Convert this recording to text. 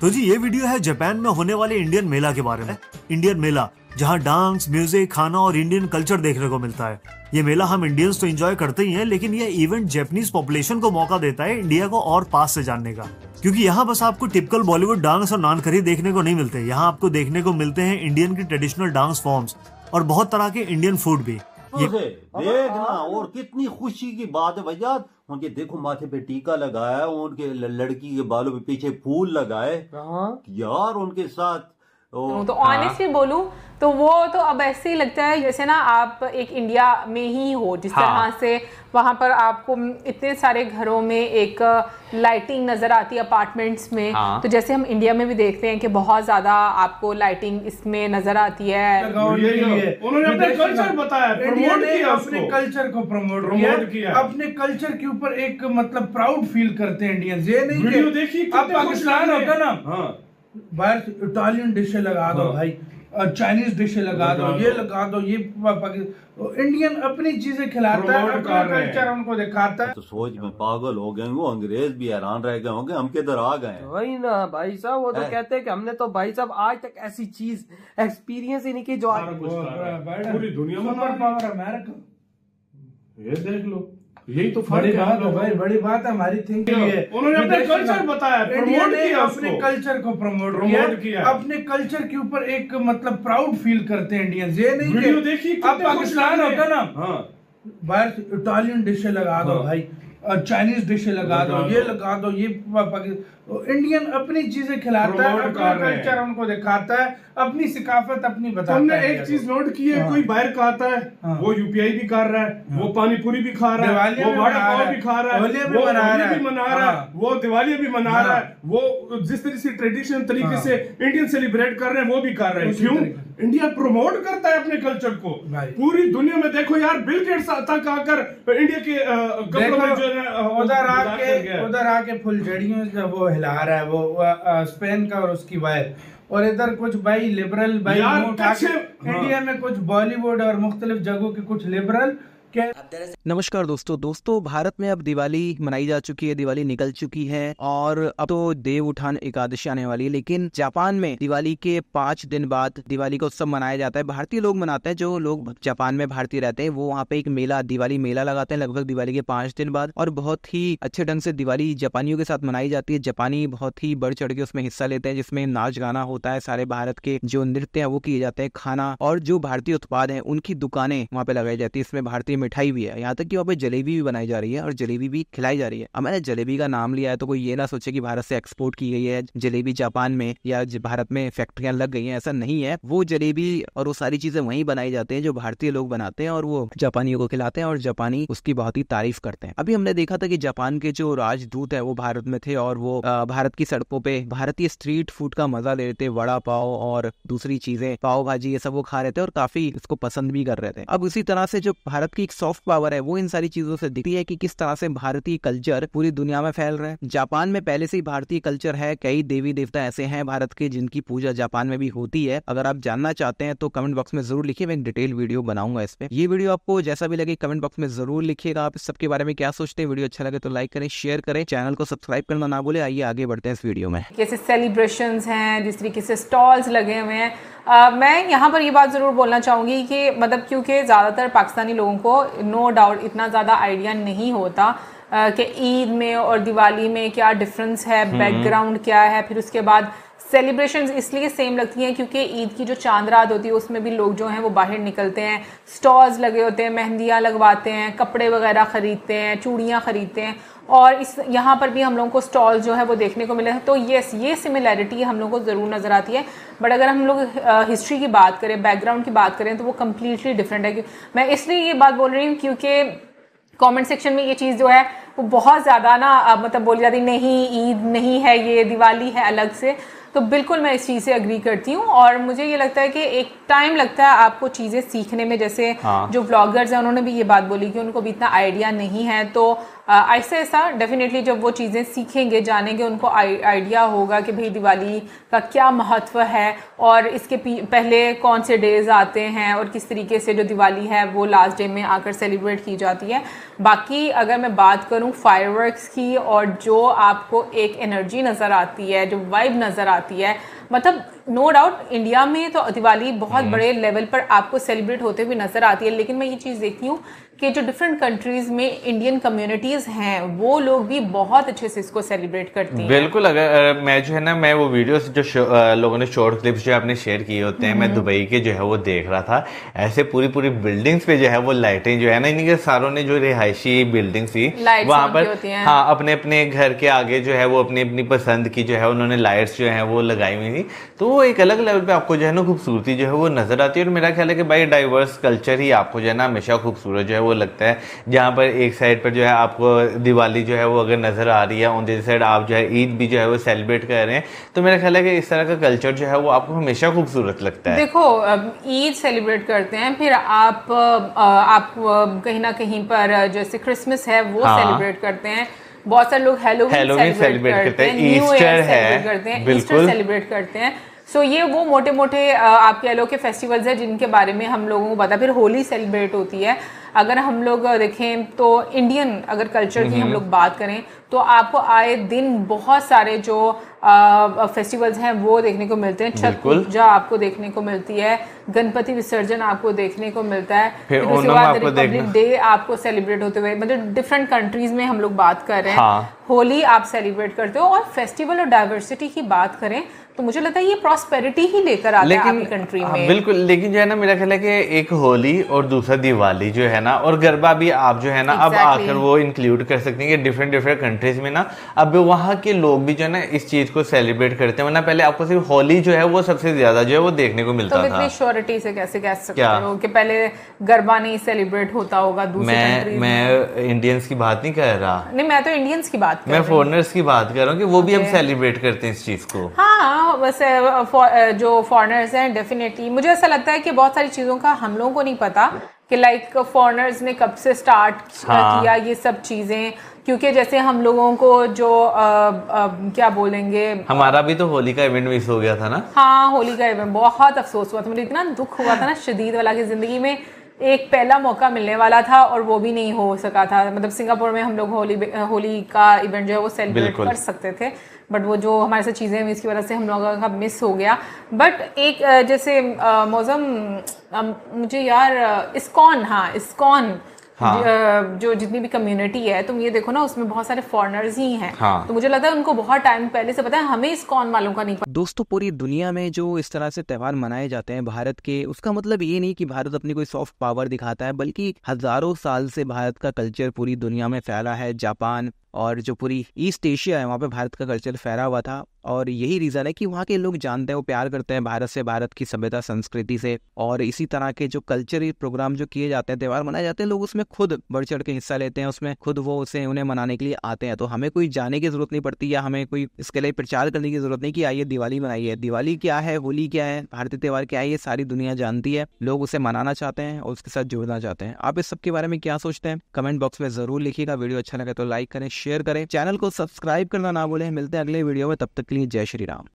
तो जी, ये वीडियो है जापान में होने वाले इंडियन मेला के बारे में। इंडियन मेला, जहाँ डांस, म्यूज़िक, खाना और इंडियन कल्चर देखने को मिलता है। ये मेला हम इंडियंस तो एंजॉय करते ही हैं, लेकिन ये इवेंट जैपनीज पॉपुलेशन को मौका देता है इंडिया को और पास से जानने का। क्योंकि यहाँ बस आपको टिपिकल बॉलीवुड डांस और नानकरी देखने को नहीं मिलते। यहाँ आपको देखने को मिलते हैं इंडियन के ट्रेडिशनल डांस फॉर्म्स और बहुत तरह के इंडियन फ़ूड भी। देखना और कितनी खुशी की बात है भैया उनके देखो माथे पे टीका लगाया उनके लड़की के बालों पे पीछे फूल लगाए। यार उनके साथ तो, तो ऑनेस्टली हाँ। बोलूँ तो वो तो अब ऐसे ही लगता है जैसे ना आप एक इंडिया में ही हो जिस हाँ। तरह से वहाँ पर आपको इतने सारे घरों में एक लाइटिंग नज़र आती है अपार्टमेंट्स में हाँ। तो जैसे हम इंडिया में भी देखते हैं कि बहुत ज़्यादा आपको लाइटिंग इसमें नज़र आती है। उन्होंने अपने कल्चर बताया प्रमोट किया अपने कल्चर को प्रमोट किया। अपने कल्चर के ऊपर एक मतलब प्राउड फील करते हैं इंडियंस ये नहीं कि अब पाकिस्तान होता ना। बाहर इटालियन डिशे लगा दो हाँ। भाई चाइनीज़ डिशे लगा दो ये लगा दो ये इंडियन अपनी चीज़ें खिलाता है अपना कल्चर उनको दिखाता है। तो सोच में पागल हो गए वो अंग्रेज़ भी हैरान रह गए होंगे हम किधर आ गए वही ना भाई साहब वो तो है? कहते हैं कि हमने तो भाई साहब आज तक ऐसी चीज़ एक्सपीरियंस ही नहीं की जो आज पूरी दुनिया में पावर अमेरिका ये देख लो। यही तो बड़ी बात है भाई बड़ी बात है हमारी थिंकिंग है। उन्होंने अपने कल्चर बताया प्रमोट किया अपने कल्चर को प्रमोट किया। अपने कल्चर के ऊपर एक मतलब प्राउड फील करते हैं इंडियंस ये नहीं कि देखिए अब पाकिस्तान होता ना। हाँ। बाहर इटालियन डिशे लगा दो हाँ। भाई चाइनीज़ डिशे लगा दो ये लगा दो ये इंडियन अपनी चीज़ें खिलाता है अपना कल्चर उनको दिखाता है। अपनी सिकाफत अपनी बताता हमने एक चीज़ नोट की है हाँ। कोई बाहर का आता है हाँ। वो यूपीआई भी कर रहा है हाँ। वो पानी पूरी भी खा रहा है वो वड़ा पाव भी खा रहा है वो होली भी मना रहा है वो दिवाली भी मना रहा है वो जिस तरह से ट्रेडिशनल तरीके से इंडियन सेलिब्रेट कर रहे हैं वो भी कर रहे हैं। क्यों? इंडिया प्रमोट करता है अपने कल्चर को। पूरी दुनिया में देखो यार बिल गेट्स तक आकर इंडिया के कपड़ों में जो है उधर आके उधर आके फुलझड़ियों वो हिला रहा है वो स्पेन का और उसकी वायर और इधर कुछ भाई लिबरल भाई इंडिया हाँ। में कुछ बॉलीवुड और मुख्तलिफ़ जगहों के कुछ लिबरल नमस्कार दोस्तों दोस्तों, भारत में अब दिवाली मनाई जा चुकी है, दिवाली निकल चुकी है और अब तो देव उठान एकादशी आने वाली है, लेकिन जापान में दिवाली के पाँच दिन बाद दिवाली का उत्सव मनाया जाता है। भारतीय लोग मनाते हैं, जो लोग जापान में भारतीय रहते हैं, वो वहाँ पे एक मेला, दिवाली मेला लगाते हैं, लगभग दिवाली के पाँच दिन बाद और बहुत ही अच्छे ढंग से दिवाली जापानियों के साथ मनाई जाती है। जापानी बहुत ही बढ़ चढ़ के उसमें हिस्सा लेते हैं, जिसमें नाच गाना होता है, सारे भारत के जो नृत्य है, वो किए जाते हैं, खाना और जो भारतीय उत्पाद है, उनकी दुकानें वहाँ पे लगाई जाती है। इसमें भारतीय मिठाई भी है। यहाँ तक कि वहाँ पे जलेबी भी बनाई जा रही है और जलेबी भी खिलाई जा रही है। अब मैंने जलेबी का नाम लिया है तो कोई ये ना सोचे कि भारत से एक्सपोर्ट की गई है, जलेबी जापान में या भारत में फैक्ट्रियाँ लग गई हैं, ऐसा नहीं है। वो जलेबी और वो सारी चीज़ें वहीं बनाई जाती हैं जो भारतीय लोग बनाते हैं और वो जापानियों को खिलाते हैं और जापानी उसकी बहुत ही तारीफ़ करते हैं। अभी हमने देखा था कि जापान के जो राजदूत है वो भारत में थे और वो भारत की सड़कों पे भारतीय स्ट्रीट फ़ूड का मज़ा ले रहे थे, वड़ा पाव और दूसरी चीज़ें, पाव भाजी ये सब वो खा रहे थे और काफ़ी इसको पसंद भी कर रहे थे। अब उसी तरह से जो भारत की एक सॉफ्ट पावर है, वो इन सारी चीज़ों से दिखती है कि किस तरह से भारतीय कल्चर पूरी दुनिया में फैल रहा है। जापान में पहले से ही भारतीय कल्चर है, कई देवी देवता ऐसे हैं भारत के जिनकी पूजा जापान में भी होती है। अगर आप जानना चाहते हैं तो कमेंट बॉक्स में ज़रूर लिखिए, मैं डिटेल वीडियो बनाऊँगा इस पे। ये वीडियो आपको जैसा भी लगे कमेंट बॉक्स में ज़रूर लिखिएगा। आप इस सबके बारे में क्या सोचते हैं वीडियो अच्छा लगे तो लाइक करें शेयर करें। चैनल को सब्सक्राइब करना ना बोले आइए आगे बढ़ते हैं इस वीडियो में। कैसे सेलिब्रेशन हैं, जिस तरीके से स्टॉल्स लगे हुए हैं Uh, मैं यहाँ पर ये बात ज़रूर बोलना चाहूँगी कि मतलब क्योंकि ज़्यादातर पाकिस्तानी लोगों को नो डाउट इतना ज़्यादा आइडिया नहीं होता कि ईद में और दिवाली में क्या डिफरेंस है बैकग्राउंड हम्म। क्या है फिर उसके बाद सेलिब्रेशन इसलिए सेम लगती हैं क्योंकि ईद की जो चाँद रात होती है, उसमें भी लोग जो हैं, वो बाहर निकलते हैं। स्टॉल्स लगे होते हैं, मेहंदियाँ लगवाते हैं, कपड़े वगैरह ख़रीदते हैं, चूड़ियाँ ख़रीदते हैं। और इस, यहाँ पर भी हम लोगों को स्टॉल जो है, वो देखने को मिले हैं। तो येस ये सिमिलैरिटी हम लोग को ज़रूर नज़र आती है। बट अगर हम लोग हिस्ट्री की बात करें बैकग्राउंड की बात करें तो वो कम्प्लीटली डिफरेंट है। मैं इसलिए ये बात बोल रही हूँ क्योंकि कमेंट सेक्शन में ये चीज़ जो है, वो बहुत ज़्यादा ना मतलब बोली जाती, नहीं, ईद नहीं है ये, दिवाली है अलग से। तो बिल्कुल मैं इस चीज़ से अग्री करती हूँ और मुझे ये लगता है कि एक टाइम लगता है आपको चीज़ें सीखने में जैसे हाँ। जो ब्लॉगर्स हैं उन्होंने भी ये बात बोली कि उनको भी इतना आइडिया नहीं है तो ऐसा ऐसा डेफिनेटली जब वो चीज़ें सीखेंगे जानेंगे उनको आइडिया होगा कि भाई दिवाली का क्या महत्व है और इसके पहले कौन से डेज़ आते हैं और किस तरीके से जो दिवाली है वो लास्ट डे में आकर सेलिब्रेट की जाती है बाकी अगर मैं बात करूँ फायरवर्क्स की और जो आपको एक एनर्जी नज़र आती है जो वाइब नज़र आती है मतलब नो डाउट इंडिया में तो दिवाली बहुत हम्म। बड़े लेवल पर आपको सेलिब्रेट होते हुए नज़र आती है लेकिन मैं ये चीज़ देखती हूँ कि जो डिफरेंट कंट्रीज़ में इंडियन कम्युनिटीज हैं वो लोग भी बहुत अच्छे से इसको सेलिब्रेट करती हैं बिल्कुल अगर मैं जो है ना मैं वो वीडियोस जो लोगों ने शॉर्ट क्लिप्स जो आपने शेयर किए होते हैं मैं हम्म। दुबई के जो है वो देख रहा था ऐसे पूरी पूरी बिल्डिंग्स पे जो है वो लाइटें जो है ना इनके सारों ने जो रिहायशी बिल्डिंग्स थी वहाँ पर हाँ अपने अपने घर के आगे जो है वो अपनी अपनी पसंद की जो है उन्होंने लाइट्स जो है वो लगाई हुई थी तो वो एक अलग लेवल पे आपको जो है ना खूबसूरती जो है वो नज़र आती है और मेरा ख्याल है कि भाई डाइवर्स कल्चर ही आपको जो है ना हमेशा खूबसूरत जो है वो लगता है। जहाँ पर एक साइड पर जो है आपको दिवाली जो है वो अगर नज़र आ रही है ऑन दी साइड आप जो है ईद भी जो है वो सेलिब्रेट कर रहे हैं। तो मेरा ख्याल है कि इस तरह का कल्चर जो है वो आपको हमेशा खूबसूरत लगता है। देखो ईद सेलिब्रेट करते हैं फिर आप आप कहीं ना कहीं पर जैसे क्रिसमस है वो हाँ। सेलिब्रेट करते हैं। बहुत सारे लोग हेलोवीन सेलिब्रेट करते हैं ईस्टर है। करते हैं ईस्टर सेलिब्रेट करते हैं। सो so, ये वो मोटे मोटे आप कह लो कि फेस्टिवल्स हैं जिनके बारे में हम लोगों को पता फिर होली सेलिब्रेट होती है। अगर हम लोग देखें तो इंडियन अगर कल्चर की हम लोग बात करें तो आपको आए दिन बहुत सारे जो फेस्टिवल्स हैं वो देखने को मिलते हैं। छठ पूजा आपको देखने को मिलती है गणपति विसर्जन आपको देखने को मिलता है फिर उसके बाद रिपब्लिक डे आपको सेलिब्रेट होते हुए मतलब डिफरेंट कंट्रीज़ में हम लोग बात कर रहे हैं। हाँ. होली आप सेलिब्रेट करते हो और फेस्टिवल और डाइवर्सिटी की बात करें तो मुझे लगता है ये प्रॉस्पेरिटी ही लेकर आता लेकिन, है आपकी कंट्री हाँ, में। बिल्कुल लेकिन जो है ना मेरा ख्याल है कि एक होली और दूसरा दिवाली जो है ना और गरबा भी आप जो है ना exactly. अब आकर वो इंक्लूड कर सकते हैं कि डिफरेंट डिफरेंट कंट्रीज़ में ना अब वहाँ के लोग भी जो है ना इस चीज़ को सेलिब्रेट करते हैं। वरना पहले आपको सिर्फ़ होली जो है वो सबसे ज़्यादा जो है वो देखने को मिलता तो था। श्योरिटी से कैसे कह सकते हो कि पहले गरबा नहीं सेलिब्रेट होता होगा मैं मैं? इंडियंस की बात नहीं कर रहा। नहीं मैं तो इंडियंस की बात मैं फॉरनर्स की बात कर रहा हूँ कि वो भी हम सेलिब्रेट करते हैं इस चीज़ को। हाँ वैसे जो फॉरनर्स हैं डेफिनेटली मुझे ऐसा लगता है कि बहुत सारी चीज़ों का हम लोगों को नहीं पता कि लाइक फॉरनर्स ने कब से स्टार्ट हाँ. किया ये सब चीज़ें। क्योंकि जैसे हम लोगों को जो आ, आ, क्या बोलेंगे? हमारा भी तो होली का इवेंट मिस हो गया था ना। हाँ होली का इवेंट बहुत अफसोस हुआ था। मुझे इतना दुख हुआ था ना शदीद वाला की ज़िंदगी में। एक पहला मौका मिलने वाला था और वो भी नहीं हो सका था। मतलब सिंगापुर में हम लोग होली होली का इवेंट जो है वो सेलिब्रेट कर सकते थे बट वो जो हमारे साथ चीज़ें हुई इसकी वजह से हम लोगों का मिस हो गया। बट एक जैसे मौजम मुझे यार इस्कॉन हाँ इस्कॉन हाँ. जो जितनी भी कम्युनिटी है तुम ये देखो ना उसमें बहुत सारे फॉरनर्स ही हैं हाँ. तो मुझे लगता है उनको बहुत टाइम पहले से पता है हमें इस कौन वालों का नहीं पता दोस्तों पूरी दुनिया में जो इस तरह से त्यौहार मनाए जाते हैं भारत के उसका मतलब ये नहीं कि भारत अपनी कोई सॉफ्ट पावर दिखाता है बल्कि हज़ारों साल से भारत का कल्चर पूरी दुनिया में फैला है जापान और जो पूरी ईस्ट एशिया है, वहाँ पे भारत का कल्चर फैला हुआ था और यही रीज़न है कि वहाँ के लोग जानते हैं, वो प्यार करते हैं भारत से, भारत की सभ्यता, संस्कृति से और इसी तरह के जो कल्चरल प्रोग्राम जो किए जाते हैं, त्यौहार मनाए जाते हैं, लोग उसमें खुद बढ़ चढ़ के हिस्सा लेते हैं, उसमें खुद वो उसे, उन्हें मनाने के लिए आते हैं। तो हमें कोई जाने की ज़रूरत नहीं पड़ती या हमें कोई इसके लिए प्रचार करने की ज़रूरत नहीं कि आइए दिवाली मनाइए। दिवाली क्या है, होली क्या है, भारतीय त्यौहार क्या है, ये सारी दुनिया जानती है, लोग उसे मनाना चाहते हैं और उसके साथ जुड़ना चाहते हैं। आप इस सब के बारे में क्या सोचते हैं? कमेंट बॉक्स में ज़रूर लिखिएगा, वीडियो अच्छा लगे तो लाइक करें शेयर करें। चैनल को सब्सक्राइब करना ना बोले मिलते हैं अगले वीडियो में। तब तक के लिए जय श्री राम।